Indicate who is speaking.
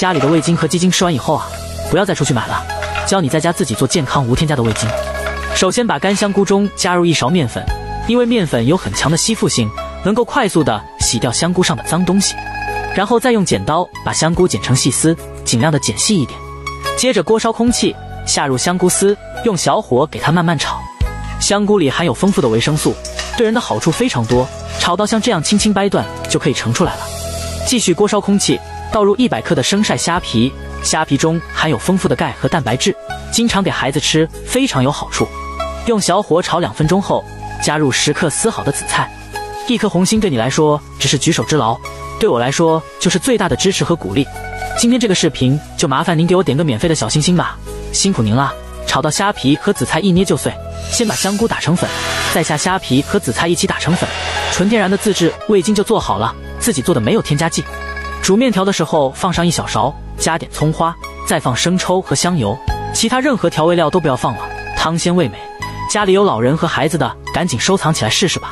Speaker 1: 家里的味精和鸡精吃完以后啊，不要再出去买了，教你在家自己做健康无添加的味精。首先把干香菇中加入一勺面粉，因为面粉有很强的吸附性，能够快速的洗掉香菇上的脏东西。然后再用剪刀把香菇剪成细丝，尽量的剪细一点。接着锅烧空气，下入香菇丝，用小火给它慢慢炒。香菇里含有丰富的维生素，对人的好处非常多。炒到像这样轻轻掰断就可以盛出来了。继续锅烧空气，倒入一百克的生晒虾皮，虾皮中含有丰富的钙和蛋白质，经常给孩子吃非常有好处。用小火炒两分钟后，加入十克撕好的紫菜。一颗红心对你来说只是举手之劳，对我来说就是最大的支持和鼓励。今天这个视频就麻烦您给我点个免费的小心心吧，辛苦您了。炒到虾皮和紫菜一捏就碎，先把香菇打成粉，再下虾皮和紫菜一起打成粉，纯天然的自制味精就做好了，自己做的没有添加剂。煮面条的时候放上一小勺，加点葱花，再放生抽和香油，其他任何调味料都不要放了，汤鲜味美。家里有老人和孩子的，赶紧收藏起来试试吧。